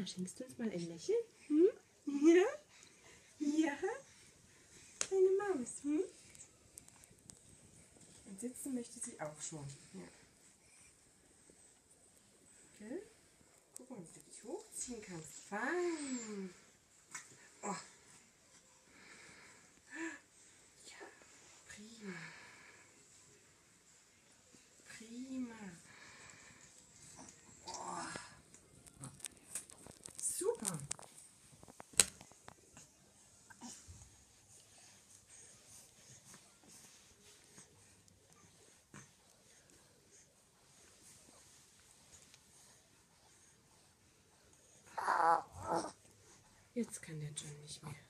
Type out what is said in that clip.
Na, schenkst du uns mal ein Lächeln? Hm? Ja? Ja? Deine Maus, hm? Und sitzen möchte sie auch schon. Ja. Okay. Guck mal, wie du dich hochziehen kannst. Fein. Jetzt kann der John nicht mehr.